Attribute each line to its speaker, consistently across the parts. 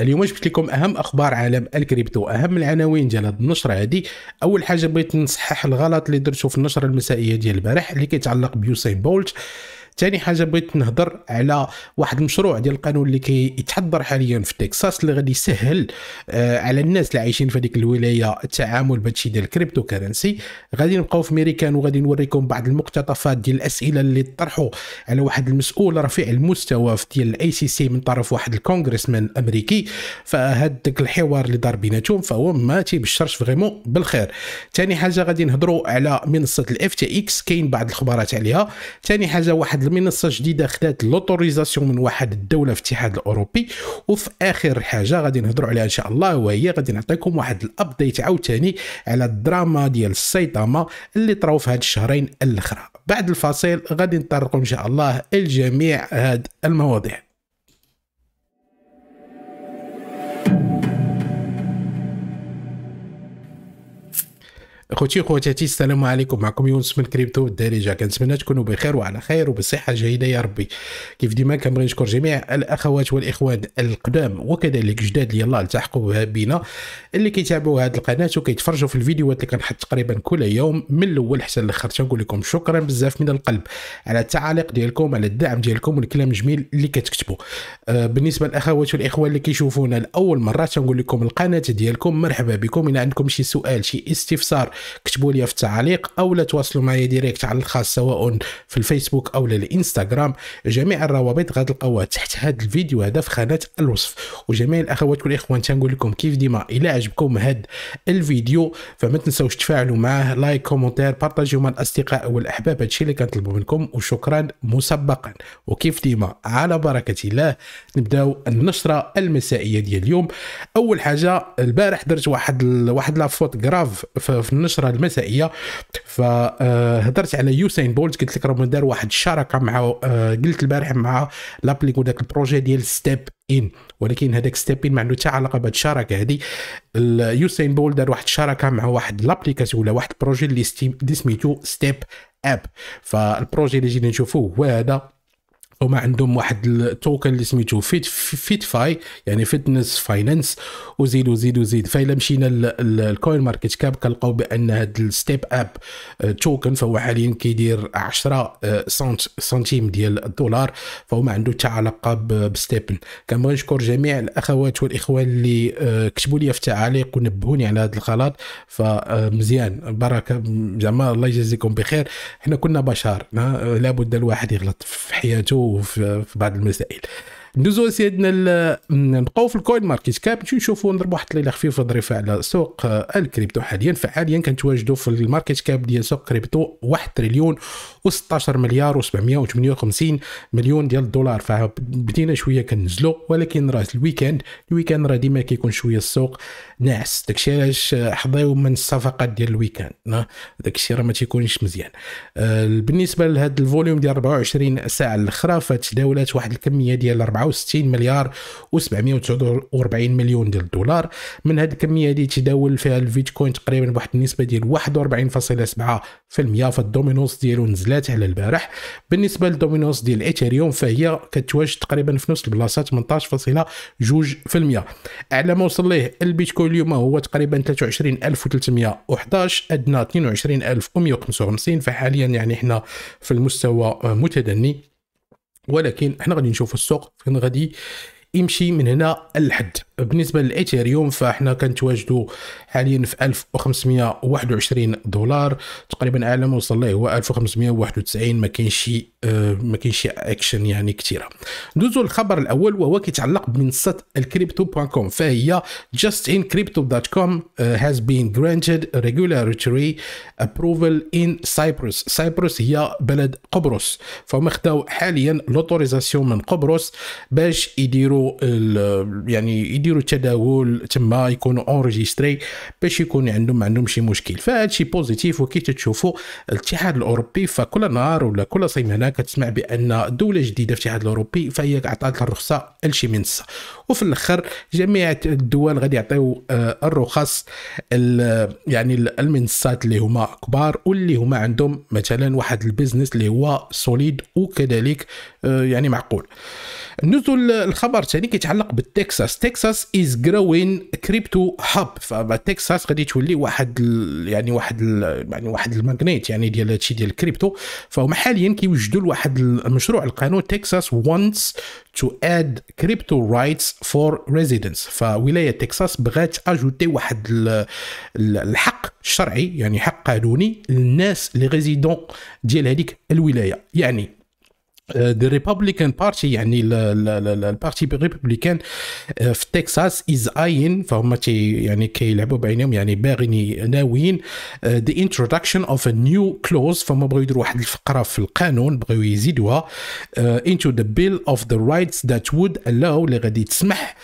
Speaker 1: اليوم جبت لكم أهم أخبار عالم الكريبتو أهم العناوين ديال هذه النشرة هذه أول حاجة بغيت نصحح الغلط اللي درته في النشرة المسائية ديال البارح اللي كيتعلق بيوسين بولت. ثاني حاجة بغيت نهضر على واحد المشروع ديال القانون اللي كيتحضر حاليا في تكساس اللي غادي يسهل آه على الناس اللي عايشين في هذيك الولاية التعامل بهادشي ديال ال cryptocurrency غادي نبقاو في ميريكان وغادي نوريكم بعض المقتطفات ديال الأسئلة اللي طرحوا على واحد المسؤول رفيع المستوى ديال ال SEC من طرف واحد ال congressman الامريكي فهذاك الحوار اللي دار بيناتهم فهو ما تيبشرش vraiment بالخير. ثاني حاجة غادي نهضروا على منصة ال FTX كاين بعض الخبرات عليها. ثاني حاجة واحد المنصة جديده خدات l'autorisation من واحد الدولة في الاتحاد الأوروبي وفي آخر حاجة غادي نهضروا عليها إن شاء الله وهي غادي نعطيكم واحد ال update عاوتاني على الدراما ديال السايتاما اللي طراو في هاد الشهرين الأخرى. بعد الفاصل غادي نطرقوا إن شاء الله الجميع هاد المواضيع. اخوتي اخواتاتي السلام عليكم. معكم يونس من كريبتو الدارجه كنتمنى تكونوا بخير وعلى خير وبصحة جيدة يا ربي. كيف ديما كنبغي نشكر جميع الأخوات والإخوان القدام وكذلك جداد اللي يلاه التحقوا بنا اللي كيتابعوا هذه القناة وكيتفرجوا في الفيديوهات اللي كنحط تقريبا كل يوم من الأول حتى الآخر تنقول لكم شكرا بزاف من القلب على التعاليق ديالكم على الدعم ديالكم والكلام الجميل اللي كتكتبوا. آه بالنسبة للأخوات والإخوان اللي كيشوفونا لأول مرة تنقول لكم القناة ديالكم مرحبا بكم. إلا عندكم شي سؤال شي استفسار كتبوا لي في التعليق أو لا تواصلوا معايا ديريكت على الخاص سواء في الفيسبوك أو الإنستغرام. جميع الروابط غتلقاوها تحت هذا الفيديو هذا في خانه الوصف. وجميع الأخوات والاخوان تنقول لكم كيف ديما إلى عجبكم هذا الفيديو فما تنساوش تفاعلوا معاه like commentaire بارطاجيو مع الأصدقاء والأحباب. هادشي اللي كنطلبوا منكم وشكرا مسبقا. وكيف ديما على بركة الله نبداو النشرة المسائية ديال اليوم. أول حاجة البارح درت واحد واحد la faute grave في النشرة المسائية. فهضرت على يوسين بولت قلت لك راه دار واحد الشراكة مع آه، قلت البارح مع l'appli وداك ال projet ديال STEPN ولكن هذاك STEPN ما عنده حتى علاقة بهذه الشراكة هذه يوسين بولت دار واحد الشراكة مع واحد l'application ولا واحد projet اللي سميتو Step App فال projet اللي جينا نشوفوه هو هذا. هما عندهم واحد ال token اللي سميتو FIT FITFI يعني fitness finance وزيد وزيد وزيد فإلا مشينا لل CoinMarketCap كنلقاو بأن هاد ال Step App token فهو حاليا كيدير 10 سنت سنتيم ديال الدولار فهو ما عنده حتى علاقة ب STEPN. كنبغي نشكر جميع الأخوات والإخوان اللي آه، كتبوا لي في التعاليق ونبهوني على هذا الغلط فمزيان بركة. زعما الله يجازيكم بخير. حنا كلنا بشر لابد الواحد يغلط في حياته في بعض المسائل ندوزو سيدنا نبقاو في ال CoinMarketCap نشوفوا نضربوا واحد الطليلة خفيفة ظريفة على سوق الكريبتو حاليا. فحاليا كنتواجدوا في ال market cap ديال سوق كريبتو 1 تريليون و16 مليار و758 مليون ديال الدولار. فبدينا شوية كنزلوا ولكن راه ال weekend ال weekend راه ديما كيكون شوية السوق ناعس. داكشي علاش حظيو من الصفقات ديال ال weekend داكشي راه ما تيكونش مزيان. آه، بالنسبة لهذا ال volume ديال 24 ساعة الأخرى فتداولات واحد الكمية ديال 64 مليار و749 مليون ديال الدولار. من هذه الكمية هذه تداول فيها البيتكوين تقريبا بواحد النسبة ديال 41.7% فال dominance ديالو نزلات على البارح. بالنسبة لل dominance ديال الايثيريوم فهي كتواجد تقريبا في نفس البلاصة 18.2% اعلى ما وصل ليه البيتكوين اليوم هو تقريبا 23311 أدنى 22155 فحاليا يعني إحنا في المستوى متدني. ولكن إحنا غادي نشوفوا السوق فين غادي يمشي من هنا للحد. بالنسبة للايثيريوم فاحنا كنتواجدوا حاليا في 1521 دولار. تقريبا اعلى ما وصل له هو 1591 ما كاينش شي آه، ما كاينش اكشن يعني كثيره ندوزو للخبر الأول وهو كيتعلق بمنصة Crypto.com فهي just in Crypto.com has been granted regulatory approval in Cyprus. Cyprus هي بلد قبرص. فهم خداو حاليا l'autorisation من قبرص باش يديروا يعني يديروا التداول تما يكونوا enregistrés باش يكون عندهم ما عندهم شي مشكل. فهذا شيء positif وكي تشوفوا الاتحاد الأوروبي فكل نهار ولا كل صيف هنا كتسمع بأن دولة جديدة في الاتحاد الأوروبي فهي عطات الرخصة لشي منصه وفي الأخر جميع الدول غادي يعطيو آه، الرخص يعني المنصات اللي هما كبار واللي هما عندهم مثلا واحد ال business اللي هو solide وكذلك آه، يعني معقول. ندوزو الخبر الثاني كيتعلق بالتكساس. Texas is growing crypto hub فتكساس غادي تولي واحد يعني واحد يعني واحد ال magnet يعني ديال هادشي ديال الكريبتو. فهما حاليا كيوجدوا لواحد المشروع القانون. Texas wants to add crypto rights for residents. فولاية تكساس بغات ajouter واحد الحق الشرعي يعني حق قانوني للناس لي résident ديال هذيك الولاية. يعني the Republican Party يعني ال parti républicain of Texas is eyeing فهم يعني كيلعبوا بعينهم يعني باغيين ناويين the introduction of a new clause فهم بغاو يديروا واحد الفقره في القانون بغاو يزيدوها into the Bill of the Rights that would allow اللي غادي تسمح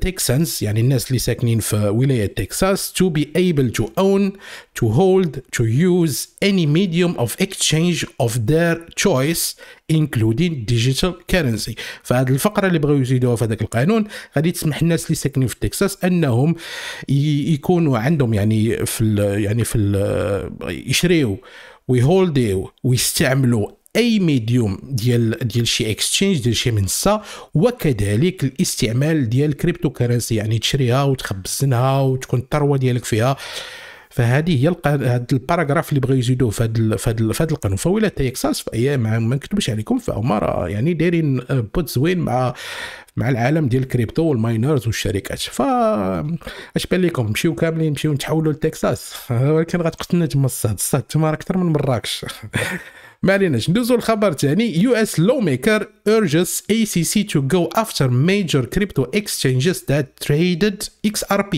Speaker 1: Texans يعني الناس اللي ساكنين في ولاية تكساس to be able to own to hold to use any medium of exchange of their choice including digital currency. فهذه الفقرة اللي بغاو يزيدوها في هذاك القانون غادي تسمح الناس اللي ساكنين في تكساس أنهم يكونوا عندهم يعني في يعني في يشريو ويهولديو ويستعملوا أي medium ديال ديال شي exchange ديال شي منصة وكذلك الاستعمال ديال cryptocurrency يعني تشريها وتخزنها وتكون الثروة ديالك فيها. فهذه هي هذا ال paragraphe اللي بغاو يزيدوه في هذا في هذا القانون فولايه تكساس فهي ما نكدبش عليكم فهما راه يعني دايرين بوت زوين مع مع العالم ديال ال crypto وال miners والشركات. ف اش بان لكم نمشيو كاملين نمشيو نتحولوا لتكساس ولكن غتقتلنا تما الصهد. الصهد تما أكثر من مراكش. ما عليناش. ندوزو الخبر الثاني US lawmaker urges SEC to go after major crypto exchanges that traded XRP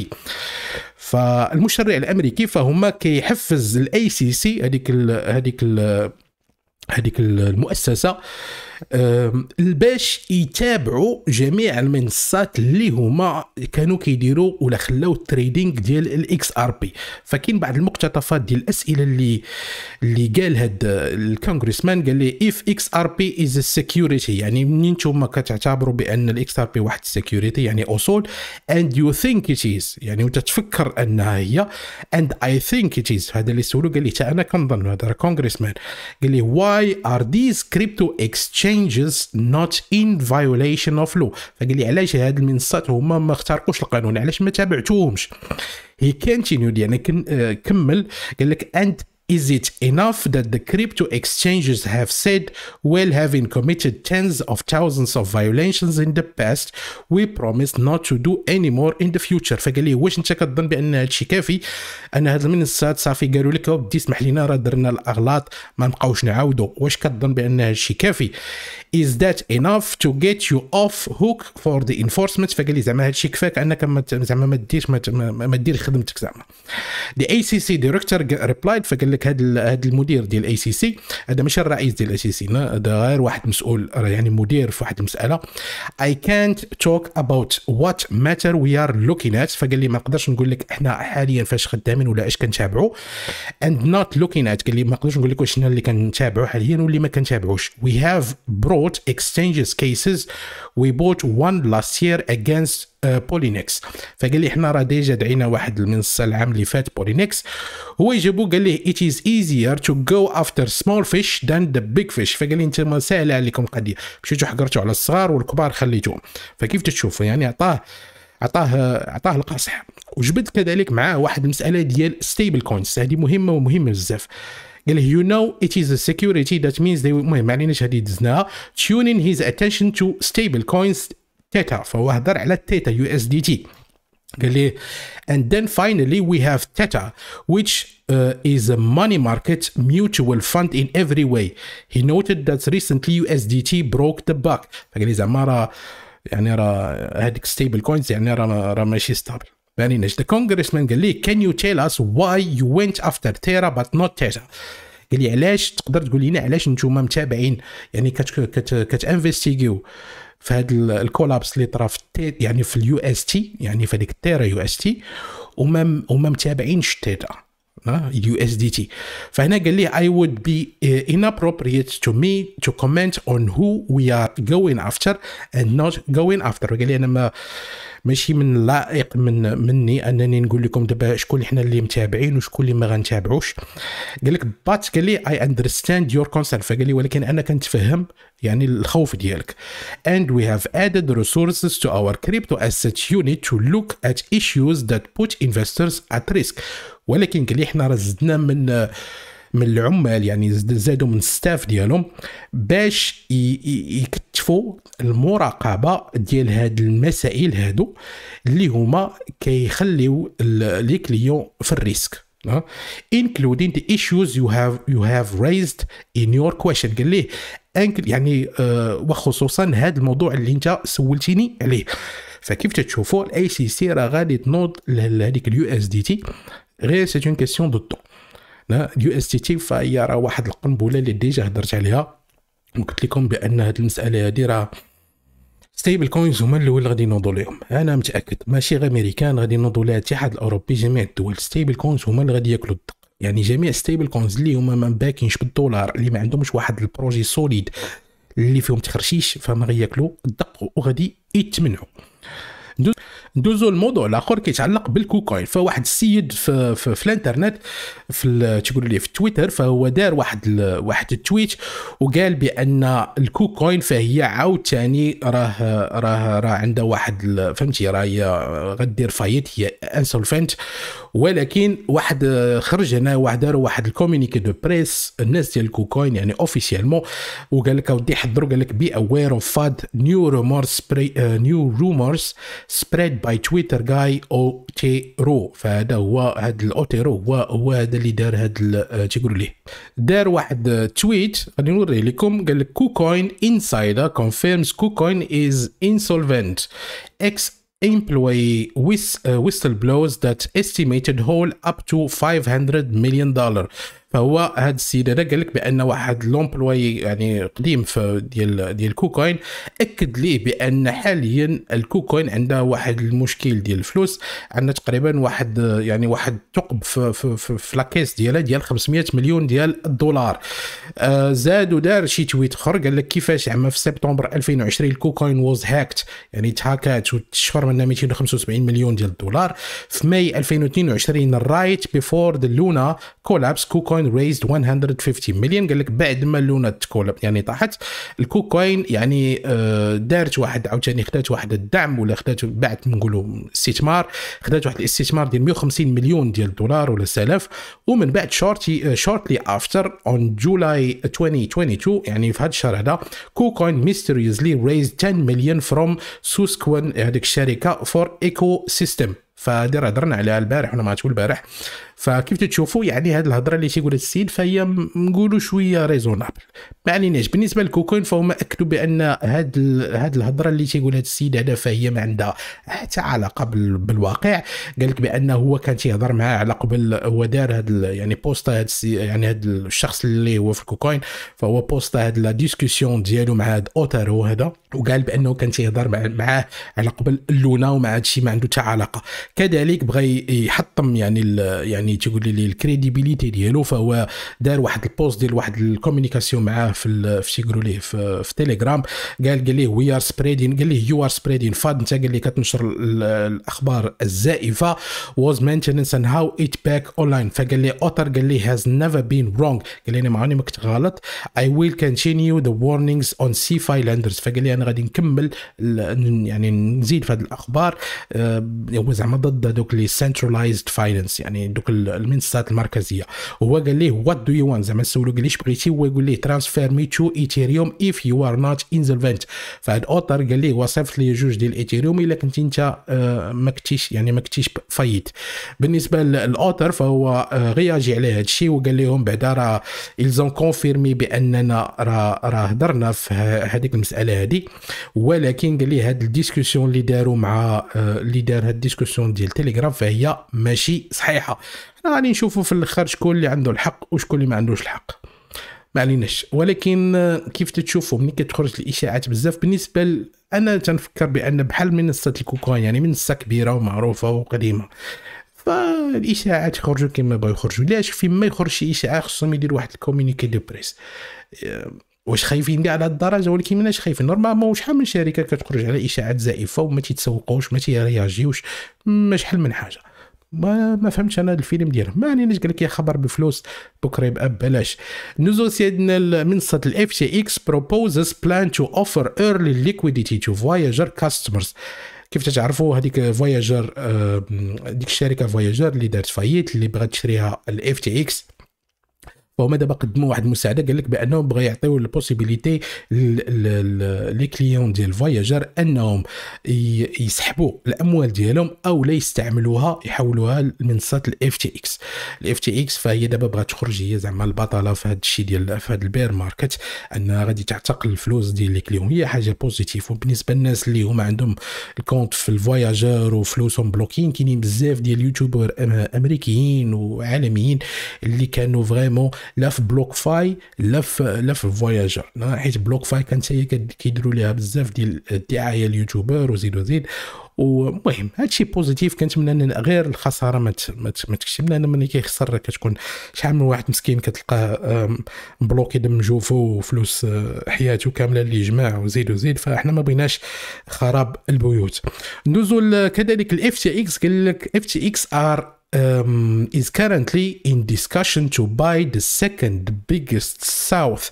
Speaker 1: فالمشرع الأمريكي فهما كيحفز ال SEC هذيك هذيك هذيك المؤسسة باش يتابعوا جميع المنصات اللي هما كانوا كيديروا ولا خلاو ال trading ديال ال XRP فكاين بعض المقتطفات ديال الأسئلة اللي اللي قال هاد ال congressman قال لي if XRP is security يعني منين نتوما كتعتبروا بأن ال XRP واحد ال security يعني أصول. and you think it is يعني وتتفكر أنها هي. and I think it is هذا اللي سولو قال لي أنا كنظن هذا congressman. قال لي why are these crypto exchanges not in violation of law. فقال لي علاش هاد المنصات هما ما اخترقوش القانون؟ علاش ما تابعتوهمش؟ he continued يعني كمل. قال لك and Is it enough that the crypto exchanges have said, well, having committed tens of thousands of violations in the past, we promise not to do any more in the future. فقال لي واش انت كتظن بان هذا الشيء كافي؟ ان هاد المنصات صافي قالوا لك بدي اسمح لنا راه درنا الاغلاط ما نبقاوش نعاودوا، واش كتظن بان هذا الشيء كافي؟ Is that enough to get you off hook for the enforcement؟ فقال لي زعما هذا الشيء كفاك انك زعما ما ديرش ما دير خدمتك زعما. The ACC director replied فقال لك هذا هذا المدير ديال ال SEC هذا ماشي الرئيس ديال ال SEC هذا غير واحد مسؤول يعني مدير في واحد المسألة. I can't talk about what matter we are looking at. فقال لي ما نقدرش نقول لك إحنا حاليا فاش خدامين ولا اش كنتابعوا and not looking at قال لي ما نقدرش نقول لك واش اللي كنتابعوا حاليا واللي ما كنتابعوش. We have brought exchanges cases. We brought one last year against Poloniex فقال لي إحنا راه déjà دعينا واحد المنصة العام اللي فات Poloniex هو يجاوبو قال لي it is easier to go after small fish than the big fish. فقال لي انت ما سهلة عليكم القضية مشيتو حقرتوا على الصغار والكبار خليتوهم. فكيف تشوف يعني عطاه عطاه عطاه القاصح وجبد كذلك معاه واحد المسألة ديال stable coins هذه مهمة ومهمة بزاف. قال له it is a security. That means they المهم ما عليناش هذه دزناها. Turning his attention to stable coins تيتا فهو هضر على التيتا يو اس دي تي قال لي and then finally we have Theta which uh, is a money market mutual fund in every way he noted that recently USDT broke the buck فقال لي زعما راه يعني راه هذيك ستيبل كوينز يعني راه راه ماشي ستابل معنيناش ذا كونغرسمان قال لي can you tell us why you went after Terra but not Theta قال لي علاش تقدر تقول لنا علاش نتوما متابعين؟ يعني كت كت كتانفستيغيو في هذا ال collapse اللي طرا في يعني في ال UST يعني في هذيك التيرا UST وما وما متابعينش ال Tether ال USDT فهنا قال لي It would be inappropriate to me to comment on who we are going after and not going after. قال لي أنا ما ماشي من اللائق من مني أنني نقول لكم دابا شكون حنا اللي متابعين وشكون اللي ما غنتابعوش. قال لك but قال لي I understand your concern فقال لي ولكن أنا كنتفهم يعني الخوف ديالك. And we have added resources to our crypto asset unit to look at issues that put investors at risk. ولكن قال لي حنا راه زدنا من من العمال يعني زادوا من ال staff ديالهم باش يكتفوا المراقبة ديال هاد المسائل هادو اللي هما كيخليو les clients في ال risque including the issues you have you have raised in your question. قال ليه يعني آه وخصوصا هذا الموضوع اللي انت سولتيني عليه. فكيف تشوفوا ال SEC راه غادي تنوض لهذيك ال USDT غير c'est une question de temps ال USDT فهي راه واحد القنبلة اللي déjà هضرت عليها. وقلت لكم بأن هذه المسألة هذه راه stable coins هما الأول غادي ينوضوا لهم أنا متأكد ماشي غير أمريكان غادي ينوضوا لها الاتحاد الأوروبي جميع الدول. stable coins هما اللي غادي ياكلوا الدق. يعني جميع stable coins اللي هما ما باكينش بالدولار اللي ما عندهمش واحد ال projet solide اللي فيهم تخرشيش فما غياكلوا الدق وغادي يتمنعوا ندوزو الموضوع الآخر كيتعلق بال KuCoin فواحد السيد في, في, في الانترنت في تقول لي في تويتر فهو دار واحد واحد ال tweet وقال بأن ال KuCoin فهي عاوتاني راه راه راه عندها واحد فهمتي راه هي غدير faillite هي insolvent. ولكن واحد خرج هنا واحد دار واحد ال communiqué de presse الناس ديال ال KuCoin يعني officiellement وقال لك أودي حضروا قال لك be aware of FUD new rumors new rumors spread by Twitter guy Otteroo فهذا هو هذا ال Otteroo هو هو هذا اللي دار هذا تيقولوا ليه. دار واحد tweet غادي نوريه لكم قال لك KuCoin insider confirms KuCoin is insolvent ex employee with uh, whistleblowers that estimated hold up to 500 million dollar. فهو هذا السيد هذا قال لك بأن واحد l'employé يعني قديم في ديال ديال KuCoin أكد ليه بأن حاليا ال KuCoin عندها واحد المشكل ديال الفلوس عندنا تقريبا واحد يعني واحد ثقب في في, في, في la caisse ديالها ديال 500 مليون ديال الدولار. آه زاد ودار شي tweet أخر قال لك كيفاش عام في سبتمبر 2020 ال KuCoin was hacked يعني تهاكات وتشفر منها 275 مليون ديال الدولار. في ماي 2022 ال right before the Luna collapse KuCoin كوين raised 150 مليون قال لك بعد ما لونا تكولب يعني طاحت ال KuCoin يعني آه، دارت واحد عاوتاني خدات واحد الدعم ولا خدات بعد نقولوا استثمار خدات واحد الاستثمار ديال 150 مليون ديال الدولار ولا سلاف. ومن بعد shortly shortly after on July 2022 يعني في هذا الشهر هذا KuCoin mysteriously raised 10 million from Susquehanna هذيك الشركة for ecosystem فهذه هضرنا عليها البارح ولا ما البارح فكيف تشوفوا يعني هذه الهضرة اللي تيقول السيد فهي نقولوا شوية raisonnable ما عليناش. بالنسبة لل KuCoin فهم أكدوا بأن هذه هذه الهضرة اللي تيقولها السيد هذا فهي ما عندها حتى علاقة بالواقع. قال لك بأن هو كان تيهضر معاه على قبل هو دار هذا يعني بوستا هذا يعني هذا الشخص اللي هو في ال KuCoin فهو بوستا هذا la discussion ديالو مع هذا Otteroo هذا وقال بأنه كان تيهضر معاه على قبل اللونا ومع هذا الشيء ما عنده حتى علاقة. كذلك بغى يحطم يعني يعني تيقول لي ال crédibilité ديالو فهو دار واحد ال post ديال واحد ال communication معاه في في تيقولوا ليه في, في تيليجرام قال قال ليه we are spreading قال ليه you are spreading FUD انت قال لي كتنشر الأخبار الزائفة. was maintenance and now it back online فقال لي Otter قال لي has never been wrong قال لي أنا ما ما كنت غلط. I will continue the warnings on CeFi lenders فقال لي أنا غادي نكمل يعني نزيد في هذه الأخبار. آه، هو زعما ضد دوك les centralized finance يعني دوك المنصات المركزية. هو قال ليه what do you want زعما سولو قال ليش بغيتي؟ هو يقول ليه transfer me two Ethereum if you are not insolvent فهاد Otter قال ليه وصفت لي جوج ديال ال Ethereum إلا كنت انت آه، ما كنتيش يعني ما كنتيش faillite. بالنسبة لل Otter فهو آه، غياجي على هذا الشيء وقال لهم بعدا راه ils ont confirmé بأننا راه راه هضرنا في هذيك المسألة هذه ولكن قال لي هاد ال discussion اللي داروا مع آه، اللي دار هاد ال discussion ديال تيليجرام فهي ماشي صحيحة. غادي نشوفوا في الآخر شكون اللي عنده الحق وشكون اللي ما عندوش الحق. ما عليناش. ولكن كيف تشوفوا ملي كتخرج الإشاعات بزاف بالنسبة ل... أنا تنفكر بأن بحال منصة ال KuCoin يعني منصة كبيرة ومعروفة وقديمة. فالإشاعات يخرجوا كما بغاو يخرجوا. علاش فيما يخرج شي إشاعة خصهم يديروا واحد ال communiqué de presse؟ واش خايفين على هذه الدرجة؟ ولكن ماناش خايفين. normalement شحال من شركة كتخرج على إشاعات زائفة وما تيتسوقوش ما تيرياجيوش؟ ما شحال من حاجة. ما ما فهمتش أنا الفيلم ديالهم ما عليناش قال لك يا خبر بفلوس بكره يبقى ببلاش ندوزو اسيدنا منصه ال FTX proposes plan to offer early liquidity to Voyager customers كيف تعرفوا هذيك Voyager ديك الشركة Voyager اللي دارت faillite اللي بغات تشريها ال FTX فهما دابا قدموا واحد المساعدة قال لك بأنهم بغا يعطيو ال possibilité les clients ديال Voyager أنهم يسحبوا الأموال ديالهم أو لا يستعملوها يحولوها لمنصه ال FTX. ال FTX فهي دابا بغات تخرج هي زعما البطلة في هذا الشيء ديال في هذا ال bear market أنها غادي تعتق الفلوس ديال les clients. هي حاجة positive وبالنسبة للناس اللي هما عندهم ال compte في ال Voyager وفلوسهم bloqués كاينين بزاف ديال ال YouTubers أمريكيين وعالميين اللي كانوا vraiment لا في BlockFi لا في لا في Voyager. حيت BlockFi كانت هي كيديروا ليها بزاف ديال الدعايه ال YouTubers وزيد وزيد ومهم هادشي positif كنتمنى أن غير الخسارة ما ما تكتب لأن ملي كيخسر كتكون شحال من واحد مسكين كتلقاه مبلوكي دم جوفو وفلوس آه، حياته كاملة اللي جمع وزيد وزيد فاحنا ما بغيناش خراب البيوت. ندوزو كذلك ال FTX قال لك اف تي إكس ار um, is currently in discussion to buy the second biggest South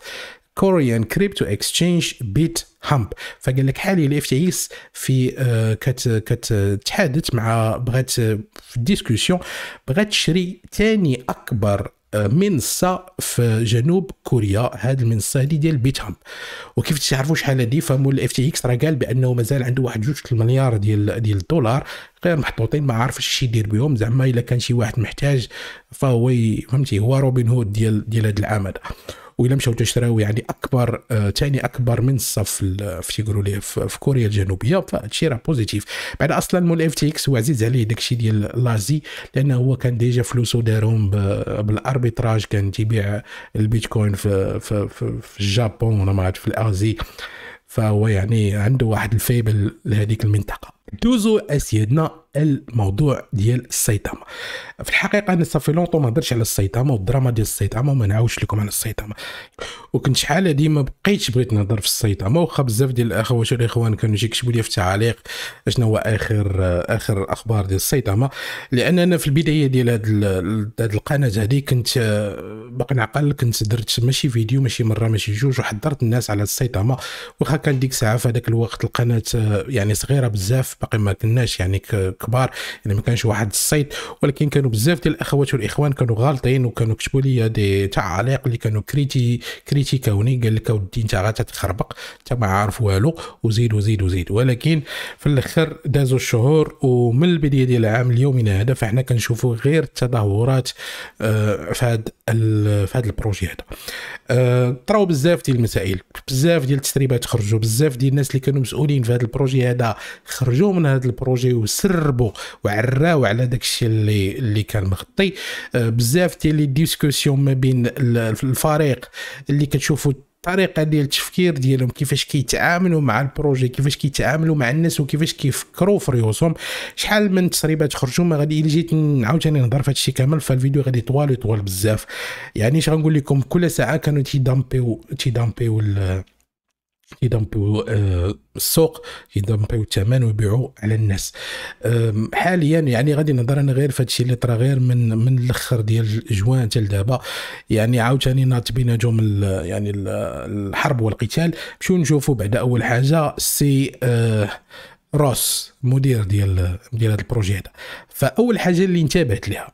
Speaker 1: Korean crypto exchange Bit همب فقال لك حاليا الاف تي اس في uh, كت كتحادث مع بغات في الديسكسيون بغات تشري ثاني اكبر منصة في جنوب كوريا هذه المنصة هذه ديال Bithumb. وكيف تعرفوا شحال هذه فمول ال FTX راه قال بأنه مازال عنده واحد جوج المليار ديال ديال الدولار غير محطوطين ما عارفش اش يدير بهم. زعما إلا كان شي واحد محتاج فهو فهمتي هو روبن هود ديال ديال هذا العام هذا. وإلا مشاو تشراو يعني أكبر ثاني آه أكبر منصه في في تيقولوا ليه في كوريا الجنوبية. فهادشي راه positif. بعد أصلا مول FTX هو عزيز عليه داكشي ديال l'Asie لأنه هو كان déjà فلوسو دارهم بال arbitrage كان تيبيع البيتكوين في في في, في ال Japon ولا ما في l'Asie فهو يعني عنده واحد ال faible لهذيك المنطقة. دوزو اسيدنا الموضوع ديال ال Saitama في الحقيقة أنا صافي longtemps ما هضرتش على ال Saitama والدراما ديال ال Saitama وما نعاودش لكم على ال Saitama وكنت شحال هادي ما بقيتش بغيت نهضر في ال Saitama واخا بزاف ديال الأخوات والإخوان كانوا يكتبوا لي في التعاليق شنو هو آخر آخر أخبار ديال ال Saitama لأن أنا في البداية ديال هاد القناة هذه كنت باقي نعقل كنت درت ماشي فيديو ماشي مرة ماشي جوج وحذرت الناس على ال Saitama واخا كان ديك الساعة في هذاك الوقت القناة يعني صغيرة بزاف باقي ما كناش يعني كبار يعني ما كانش واحد الصدى ولكن كانوا بزاف ديال الأخوات والإخوان كانوا غالطين وكانوا كتبوا لي دي تعاليق اللي كانوا كريتي كريتيكوني قال لك أودي أنت غاتخربق أنت ما عارف والو وزيد وزيد وزيد. ولكن في الأخر دازوا الشهور ومن البداية ديال العام اليومنا هذا فإحنا كنشوفوا غير التدهورات آه، في هذا في هذا ال projet هذا. طراو بزاف ديال المسائل بزاف ديال التسريبات خرجوا بزاف ديال الناس اللي كانوا مسؤولين في هذا ال projet هذا خرجوا من هذا ال projet وسربوا وعراو على داك الشيء اللي اللي كان مغطي. آه، بزاف ديال les discussions ما بين الفريق اللي كتشوفوا الطريقة ديال التفكير ديالهم كيفاش كيتعاملوا مع ال projet كيفاش كيتعاملوا مع الناس وكيفاش كيفكروا في ريوسهم. شحال من تسريبات خرجوا ما غادي إلا جيت عاوتاني نهضر في هادشي كامل فالفيديو غادي طوال يطول بزاف. يعني اش غنقول لكم كل ساعة كانوا تيدامبيو تيدامبيو يدمبوا آه، السوق يدمبوا الثمن ويبيعوا على الناس. حاليا يعني غادي نهضر أنا غير في هادشي اللي طرا غير من من الأخر ديال جوان حتى لدابا. يعني عاوتاني ناض بينا جوم يعني الحرب والقتال. مشيو نشوفوا بعد أول حاجة سي آه روس مدير ديال ديال هذا البروجي هذا. فأول حاجة اللي انتبهت لها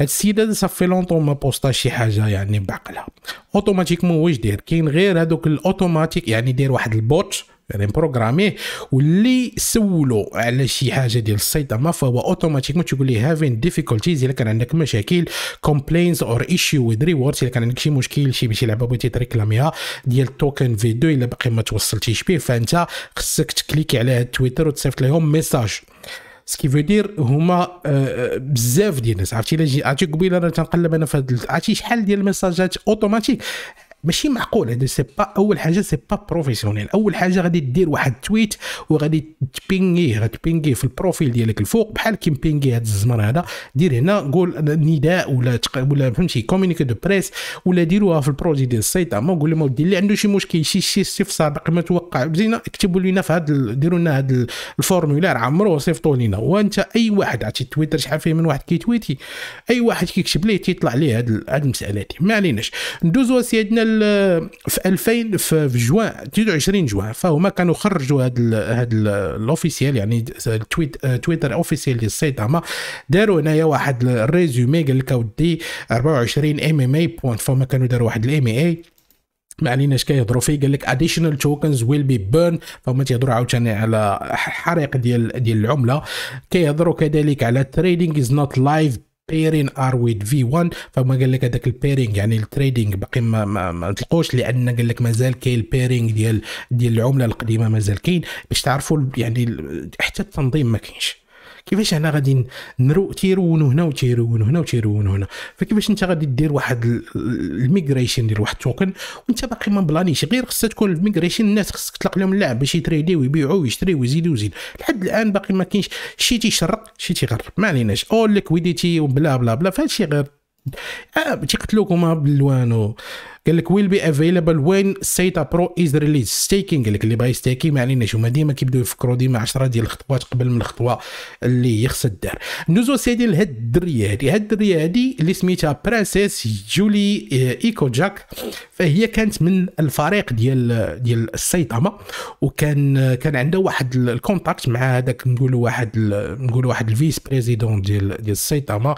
Speaker 1: هاد السيد هذا صافي لونطون ما بوسطا شي حاجة يعني بعقلها. اوتوماتيكمون واش داير؟ كاين غير هذوك الاوتوماتيك يعني داير واحد البوت يعني بروغراميه واللي سولوا على شي حاجة ديال السيطره فهو اوتوماتيكمون تيقول لي هافين ديفيكولتيز إلا كان عندك مشاكل كومبلينز اور ايشيو وذ ريوردز إلا كان عندك شي مشكل شي شي لعبة بغيتي تريكلاميها ديال توكن في 2 إلا باقي ما توصلتيش به فأنت خصك تكليكي على التويتر وتصيفط لهم ميساج سكي فو دير هما بزاف ديال الناس عرفتي؟ إلا جي عرفتي قبيلة أنا تنقلب أنا في عرفتي شحال ديال الميساجات اوتوماتيك ماشي معقول هذا سي با أول حاجة سي با بروفيسيونيل أول حاجة غادي دير واحد تويت وغادي تبينغيه غتبينغيه في البروفيل ديالك الفوق بحال كي مبينغي هذا الزمر هذا. دير هنا قول نداء ولا تق... ولا فهمتي communiqué de presse ولا ديروها في ال projet ديال السايتاما ما قول لهم ودي اللي عنده شي مشكل شي شي استفسار باقي ما توقع. بزينه اكتبوا لنا في هذا ديروا لنا هذا ال formulaire عمروه صيفطوا لنا. وأنت أي واحد عرفتي تويتر شحال فيه من واحد كيتويتي أي واحد كيكتب ليه تيطلع ليه هذه المسألة دي. ما عليناش. ندوزو سيدنا في 2000 في جوان 22 جوان فهما كانوا خرجوا هذا هذا ال officiel يعني ال tweet تويتر officiel السايتاما داروا هنايا واحد résumé قال لك أودي 24 AMA point فما كانوا داروا واحد ال AMA ما عليناش كيهضروا فيه قال لك additional tokens will be burned فهما تيهضروا عاوتاني على حريق ديال ديال العملة. كيهضروا كذلك على trading is not live burning old V 1 فما قال لك هذاك ال burning يعني ال trading باقي ما, ما, ما تلقوش لأن قال لك مازال كاين البيرينغ ديال ديال العملة القديمة مازال كاين. باش تعرفوا يعني حتى التنظيم ما كاينش. كيفاش أنا غادي نرو تيرونوا هنا وتيرونوا هنا وتيرونوا هنا؟ فكيفاش انت غادي دير واحد الميغريشن ديال واحد التوكن وانت باقي ما بلانيش؟ غير خصها تكون الميغريشن الناس خصك تطلق لهم اللعب باش يتريديو ويبيعوا ويشتريو ويزيدوا ويزيد لحد الآن باقي ما كاينش شي تيشرق شي تيغرب. ما عليناش. أول ليكويديتي وبلا بلا بلا. فهادشي غير. آه تيقتلوكم بالوان قال لك will be available when SaitaPro is released staking قال لك اللي باغي ستيكي ما عليناش هما ديما كيبداو يفكروا ديما 10 ديال الخطوات قبل من الخطوة اللي خص تدار. ندوزو سيدي لهاد الدرية هادي. هاد الدرية هادي اللي سميتها Princess جولي ايكو جاك فهي كانت من الفريق ديال ديال السايتاما وكان كان عندها واحد ال contact مع هذاك نقولوا واحد نقولوا واحد ال vice président ديال ديال السايتاما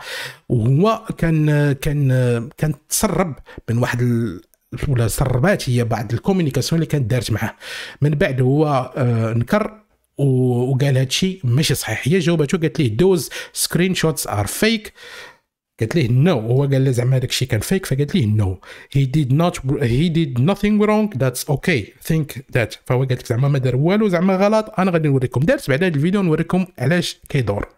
Speaker 1: وهو كان كان كان تسرب من واحد ولا سربات هي بعض ال communication اللي كانت دارت معاه. من بعد هو آه نكر وقال هذا الشيء ماشي صحيح. هي جاوبته قالت ليه those screenshots are fake قالت ليه no هو قال لها زعما هذاك الشيء كان fake فقالت ليه no he did not he did nothing wrong that's okay think that فهو قالت لك زعما ما دار والو زعما غلط. أنا غادي نوريكم. دارت بعد هذا الفيديو نوريكم علاش كيدور.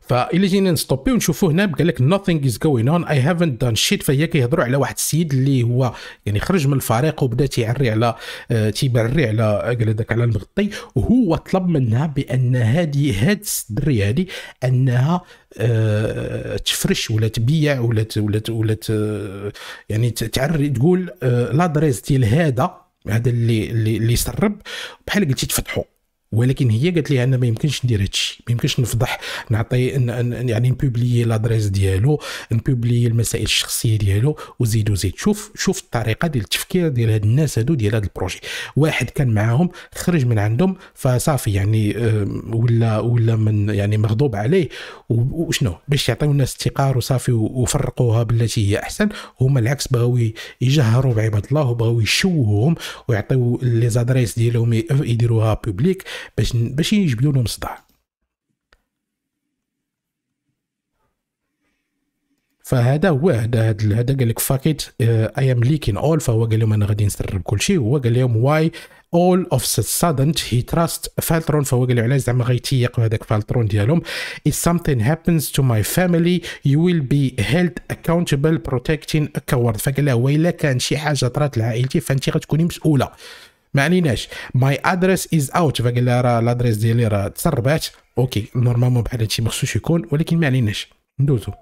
Speaker 1: فإلا جينا نستوبي ونشوفوا هنا قال لك nothing is going on. I haven't done shit. فهي كيهضروا على واحد السيد اللي هو يعني خرج من الفريق وبدا تيعري على آه تيبري على قال داك على المغطي. وهو طلب منها بأن هذه هاد الدريه هذه أنها آه تفرش ولا تبيع ولا ولا ولا يعني تعري تقول آه l'adresse ديال هذا هذا اللي, اللي سرب بحال قلتي تفضحوا ولكن هي قالت لي أنا ما يمكنش ندير هادشي ما يمكنش نفضح نعطي يعني نبوبلي l'adresse ديالو نبوبلي المسائل الشخصية ديالو وزيد وزيد شوف شوف الطريقة ديال التفكير ديال هاد الناس هادو ديال هاد ال projet. واحد كان معاهم خرج من عندهم فصافي يعني ولا ولا من يعني مغضوب عليه. وشنو؟ باش يعطيو الناس استقرار وصافي وفرقوها بالتي هي أحسن. هما العكس بغاو يجهروا بعباد الله وبغاو يشوهوهم ويعطيو les adresses ديالهم يديروها publique باش باش يجبدوا لهم صداع. فهذا هو هذا هذا قال لك fuck it I am leaking all فهو قال لهم أنا غادي نسرب كل شيء هو قال لهم why of a sudden he trust فالترون فهو قال علاش زعما غيتيق هذاك فالترون ديالهم؟ If something happens to my family you will be held accountable protecting a coward. فقال له هو الا كان شي حاجة طرات لعائلتي فانت غتكوني مسؤولة. ما عليناش. my address is out فقال لها راه ال adresse ديالي راه تسربات. okay normalement بحال هادشي ما خصوش يكون ولكن ما عليناش. ندوزو.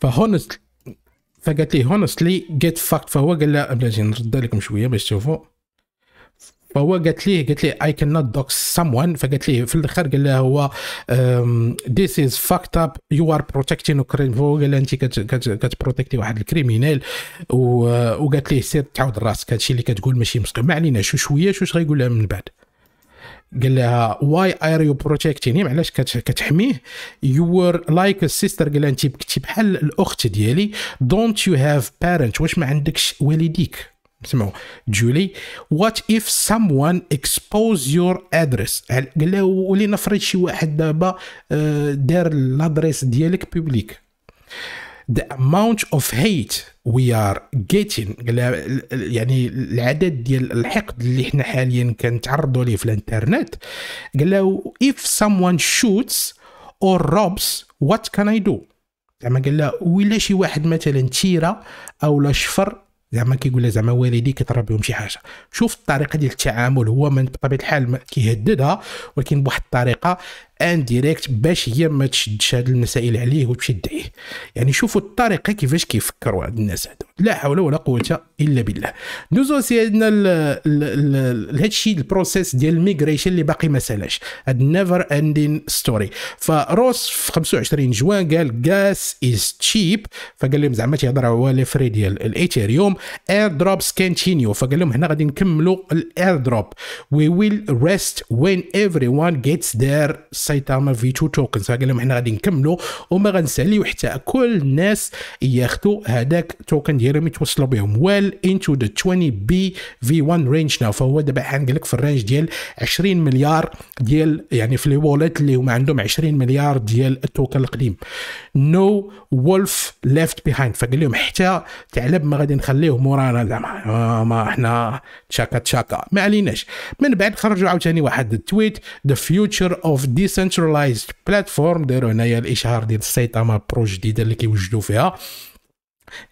Speaker 1: ف honest فقالت لي honestly get fucked فهو قال لها بلاتي نرد لكم شوية باش تشوفوا. فهو قالت ليه قالت ليه اي كان نوت دوكس سام فقالت ليه في الآخر قال لها هو this is fucked up you are protecting فهو قال لها انت كتبروتكتي واحد ال criminal. وقالت ليه سير تعاود راسك. هادشي اللي كتقول ماشي منطقي ما علينا. شو شوية شو غيقول لها من بعد؟ قال لها why are you protecting علاش كتحميه؟ you were like sister قال لها انت بحال الأخت ديالي. don't you have parent واش ما عندكش والديك؟ اسمعوا جولي what if someone expose your address قال له ولي نفرض شي واحد دابا دار ال adresse ديالك publique the amount of hate we are getting يعني العدد ديال الحقد اللي إحنا حاليا كنتعرضوا ليه في الانترنت قال له if someone shoots or robs what can I do زعما قال لها ولا شي واحد مثلا تيرة أو لا شفر زعما كيقول لها زعما والدي كيطرى بهم شي حاجة. شوف الطريقة ديال التعامل هو من بطبيعة الحال كيهددها ولكن بواحد الطريقة indirecte باش هي ما تشدش هاد المسائل عليه وتمشي تدعيه يعني شوفوا الطريقة كيفاش كيفكروا هاد الناس هادو. لا حول ولا قوة إلا بالله. دوزو سيدنا هاد الشيء ال process ديال ال migration اللي باقي ما سالاش. هاد never ending story فروس في 25 جوان قال gas is cheap فقال لهم زعما تيهضروا على frais ديال الايثيريوم airdrops continue فقال لهم هنا غادي نكملوا ال airdrop We will rest when everyone gets their Saitama V 2 tokens. قال لهم حنا غادي نكملوا وما غنساليو حتى كل الناس ياخذوا هذاك token ديالهم يتوصلوا بهم. Well into the 20 B V 1 range now فهو دابا قال لك في ال range ديال 20 مليار ديال V يعني les wallets اللي هما عندهم 20 مليار ديال ال token القديم. No wolf left behind فقال لهم حتى ثعلب ما غادي نخليه مورانا زعما. آه، ما إحنا تشاكا تشاكا. ما عليناش. من بعد خرجوا عاوتاني واحد ال tweet the future of decentralized platform داروا هنايا الاشهار ديال ال Saitama Pro جديده اللي كيوجدوا فيها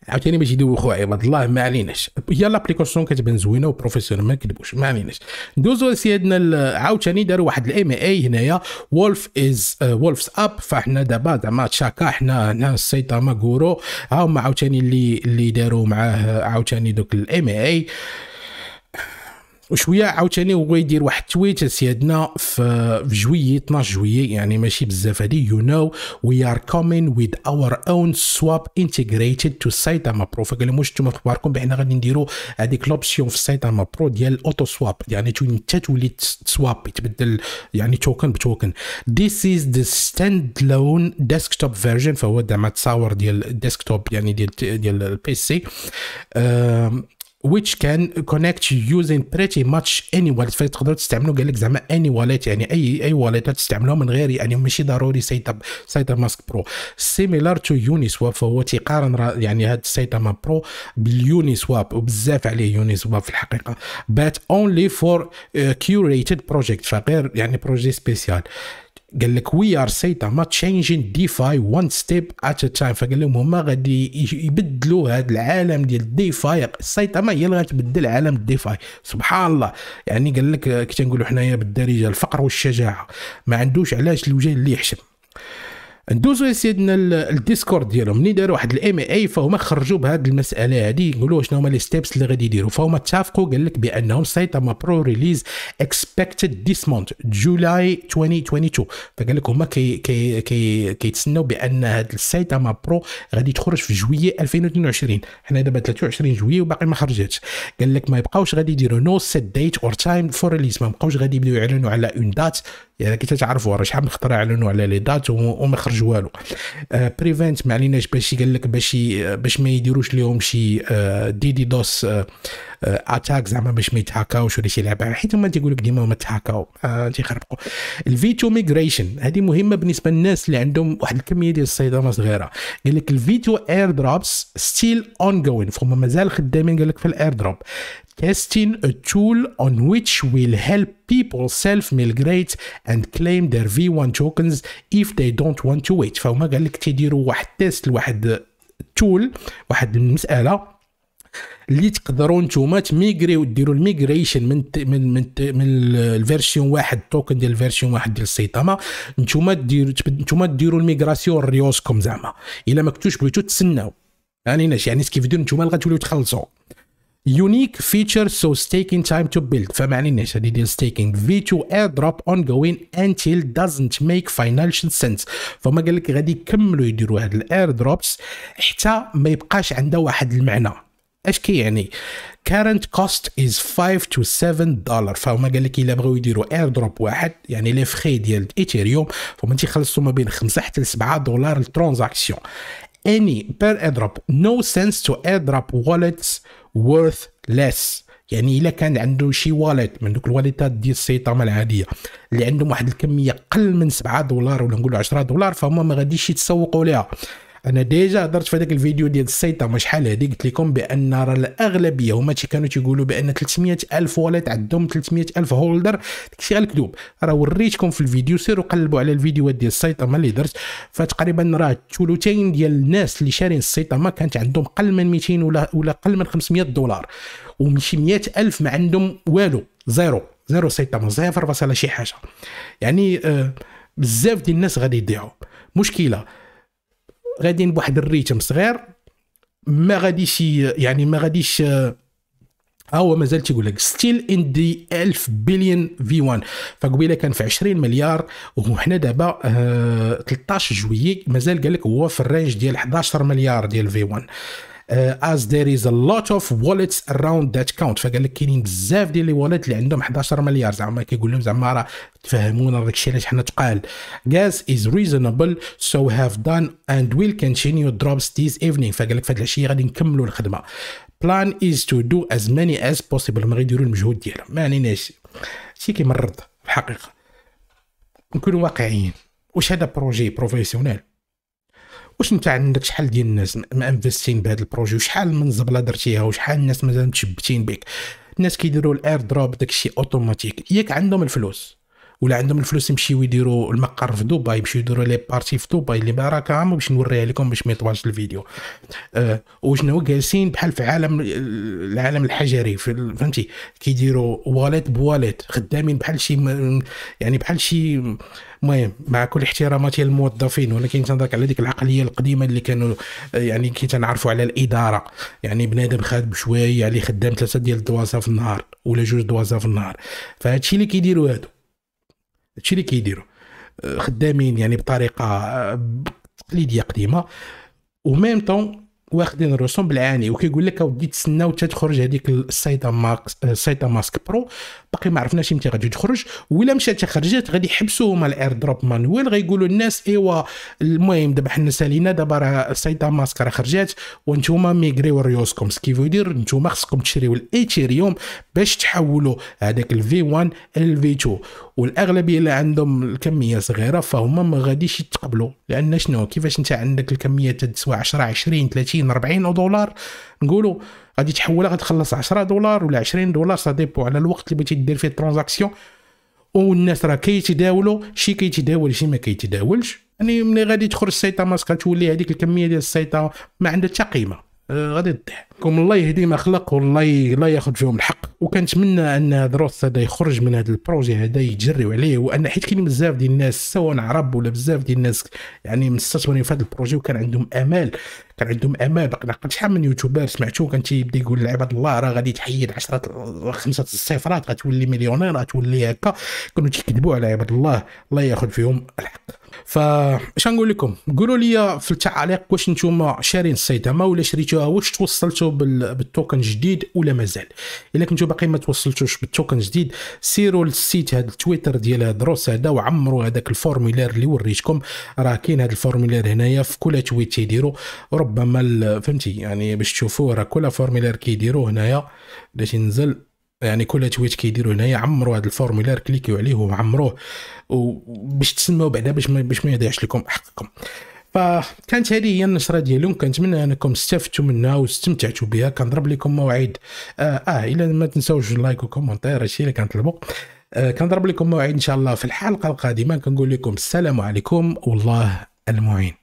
Speaker 1: عاوتاني باش يدوخوا عباد الله ما عليناش هي l'application كتبان زوينه و professionnelle ما كذبوش ما عليناش ندوزو سيادنا عاوتاني داروا واحد ال AMA هنايا wolf is wolves up فاحنا دابا زعما تشاكا حنا هنا ال Saitama guru ها هما عاوتاني اللي اللي داروا معاه عاوتاني دوك ال AMA وشوية عاوتاني هو يدير واحد ال tweet سيادنا في جويي 12 جويي يعني ماشي بزاف هادي you know we are coming with our own swap integrated to Saitama Pro فقال لهم واش نتوما في اخباركم بأن غادي نديروا هذيك l'option في Saitama Pro ديال ال auto swap يعني انت تولي ت swap تبدل يعني token ب token This is the standalone desktop version فهو زعما تصاور ديال ال desktop يعني ديال ديال ال PC which can connect using pretty much any wallet. فتقدروا تستعملوا قال لك زعما any wallet يعني اي أي wallet تستعملوها من غير يعني ماشي ضروري Saitamask Pro. Similar to Uniswap فهو تيقارن يعني هذا ال Saitama Pro بال Uniswap وبزاف عليه Uniswap في الحقيقة. But only for uh, curated project فغير يعني projet spécial قال لك we are Saitama changing DeFi one step at time فقال لهم هما غادي يبدلوا هذا العالم ديال DeFi Saitama هي اللي غتبدل عالم ال DeFi سبحان الله. يعني قال لك كي تنقولوا حنايا بالدارجة الفقر والشجاعة. ما عندوش علاش الوجه اللي يحشم. ندوزو يا سيدنا ال Discord ديالهم. ملي داروا واحد ال AMA فهما خرجوا بهذه المسألة هذه يقولوا شنو هما les steps اللي غادي يديروا. فهما اتفقوا قال لك بأنهم Saitama Pro release expected this month July 2022 فقال لك هما كي كي كي كيتسناو بأن هذا ال Saitama Pro غادي تخرج في جويي 2022 حنا دابا 23 جويي وباقي ما خرجتش. قال لك ما يبقاوش غادي يديروا no set date or time for release ما بقاوش غادي يبداو يعلنوا على une date يعني كي تعرفوا راه شحال من خطرة اعلنوا على les dates وما خرج والو. Prevent ما عليناش باش قال لك باش باش ما يديروش لهم شي DDoS attack زعما باش ما يت hack اوش ولا شي لعبة. حيت هما تيقول لك ديما ما ت hack او. تيخربقوا. ال V2 migration هذه مهمة بالنسبة للناس اللي عندهم واحد الكمية ديال ال Saitama صغيرة. قال لك ال V2 airdrops still ongoing فهم مازال خدامين قال لك في ال airdrop testing a tool on which will help people self-migrate and claim their V1 tokens if they don't want to wait. فهما قال لك تيديروا واحد test لواحد تول واحد المساله اللي تقدروا نتوما تميغريو ديروا الميغريشن من من من, من الفيرسيون واحد توكن ديال الفيرسيون واحد ديال السيطامة نتوما ديروا نتوما ديروا الميغراسيون ريوسكم زعما. إلا ما كنتوش بغيتو تسناو. يعني ناش يعني كيف ديروا نتوما غتوليو تخلصوا يونيك فيتشر سو ستيكينج تايم تو بيلد فما عليناش هذه ديال ستيكينج في تو اير دروب اون جوين انتل دازنت ميك فاينانشال سنس فما قال لك غادي يكملوا يديروا هاد ال airdrops حتى ما يبقاش عنده واحد المعنى. اش كي يعني؟ Current cost is 5 to 7 دولار فهما قال لك إلا بغاو يديروا airdrop واحد يعني les frais ديال Ethereum فهما تيخلصوا ما بين 5 حتى ل 7 دولار ال transaction any per airdrop no sense to airdrop wallets worth less. يعني إلا كان عنده شي wallet من دوك ال wallet ات ديال ال Saitama العادية اللي عندهم واحد الكمية قل من 7 دولار ولا نقولوا 10 دولار فهما ما غاديش يتسوقوا ليها. أنا déjà هضرت في هذاك الفيديو ديال ال Saitama شحال هذه؟ قلت لكم بأن راه الأغلبية هما كانوا تيقولوا بأن 300 ألف wallet عندهم 300 ألف holder. داكشي غير الكذوب. راه وريتكم في الفيديو سيروا قلبوا على الفيديوهات ديال ال Saitama اللي درت. فتقريبا راه ثلثين ديال الناس اللي شارين ال Saitama كانت عندهم قل من 200 ولا ولا قل من 500 دولار. وشي 100 ألف ما عندهم والو zéro. zéro Saitama صفر فاصلة شي حاجة. يعني آه بزاف ديال الناس غادي يضيعوا. مشكلة غاديين بواحد ال rythme صغير ما غاديش يعني ما غاديش ها هو مازال تيقول لك still in the 1000 billion V 1 فقبيلة كان في 20 مليار وحنا دابا آه 13 جويي مازال قال لك هو في ال range ديال 11 مليار ديال V 1 as there is a lot of wallets around that count فقال لك كاينين بزاف ديال les wallets اللي عندهم 11 مليار. زعما كيقول لهم زعما راه تفهمونا داك الشيء علاش حنا تقال. Gas is reasonable so have done and will continue drops this evening. فقال لك هذه العشية غادي نكملوا الخدمة. Plan is to do as many as possible. ما غيديروا المجهود ديالهم. ما عنيناش شي كيمرض الحقيقة. نكونوا واقعيين. واش هذا projet professionnel واش انت عندك شحال ديال الناس منفستين بهذا ال projet؟ وشحال من زبلة درتيها؟ وشحال الناس مازال متشبتين بك الناس كيديروا ال airdrop داكشي اوتوماتيك ياك عندهم الفلوس. ولا عندهم الفلوس يمشيو يديروا المقر في دبي يمشيو يديروا les parties في دبي اللي راه كامل باش نوريها لكم باش ما يطولش الفيديو. أه وشنو جالسين بحال في عالم العالم الحجري فهمتي؟ كيديروا wallet ب wallet خدامين بحال شي يعني بحال شي المهم مع كل احتراماتي للموظفين ولكن تنظرك على ديك العقلية القديمة اللي كانوا يعني كي تنعرفوا على الإدارة. يعني بنادم خادم شوية يعني خدام ثلاثة ديال الدوازة في النهار ولا جوج دوازة في النهار. فهادشي اللي كيديروا هادو. هادشي اللي كيديروا. آه، خدامين يعني بطريقة آه، تقليدية قديمة. و même temps واخدين الرسوم بالعاني وكيقول لك أودي تسناو حتى تخرج هذيك السايتا ماكس ال SaitaMask Pro. باقي ما عرفناش إمتى غادي تخرج ولا مشات خرجت غادي يحبسوا هما ال airdrop manuel غيقولوا الناس إيوا المهم دابا حنا سالينا دابا راه ال SaitaMask راه خرجات وانتوما migrer يو ريوسكم. ce qui veut dire نتوما خصكم تشريو ال Ethereum باش تحولوا هذاك ال V 1 ال V 2 والأغلبية اللي عندهم الكمية صغيرة فهما ما غاديش يتقبلوا. لأن شنو؟ كيفاش أنت عندك الكمية تسوى 10 20 30 40 دولار نقولوا غادي تحولها غتخلص 10 دولار ولا 20 دولار ça dépend على الوقت اللي بغيتي دير فيه ال transaction. والناس راه كيتداولوا شي كيتداول شي ما كيتداولش. يعني ملي غادي تخرج ال SaitaMask تولي هذيك الكمية ديال السيطه ما عندها حتى قيمة. آه، غادي تضيع. كم الله يهدي ما خلق والله لا ياخذ فيهم الحق. وكنتمنى أن هذا هذا يخرج من هذا ال projet هذا يتجريو عليه. وأن حيت كاين بزاف ديال الناس سواء عرب ولا بزاف ديال الناس يعني مستثمرين في هذا ال projet وكان عندهم آمال كان عندهم آمال. باقي شحال من youtuber سمعتو كان تيبدا يقول لعباد الله راه غادي تحيد 10 خمسة الصفرات غتولي مليونير غتولي هكا. كانوا تيكذبوا على عباد الله الله ياخذ فيهم الحق. فاش نقول لكم؟ قولوا لي في التعليق واش نتوما شارين السايتاما ولا شريتوها واش توصلتوا بال token جديد ولا مازال؟ إلا كنتو باقي ما توصلتوش بال token جديد سيروا لل site هذا التويتر ديال هذا الروس هذا وعمروا هذاك ال formulaire اللي وريتكم. راه كاين هذا ال formulaire هنايا في كل tweet تيديروا ربما فهمتي؟ يعني باش تشوفوا راه كل formulaire كيديروا هنايا باش ينزل يعني كل tweet كيديروا هنايا عمروا هذا ال formulaire cliquer يو عليه وعمروه. وباش تسمعوا بعدا باش ما باش ما يضيعش لكم حقكم. فكانت هذه هي النشرة ديالهم كنتمنى أنكم استفدتوا منها واستمتعتوا بها. كنضرب لكم موعد. آه, آه إلا ما تنساوش like و commentaire هادشي اللي كنطلبوا آه كنضرب لكم موعد إن شاء الله في الحلقة القادمة. كنقول لكم السلام عليكم والله المعين.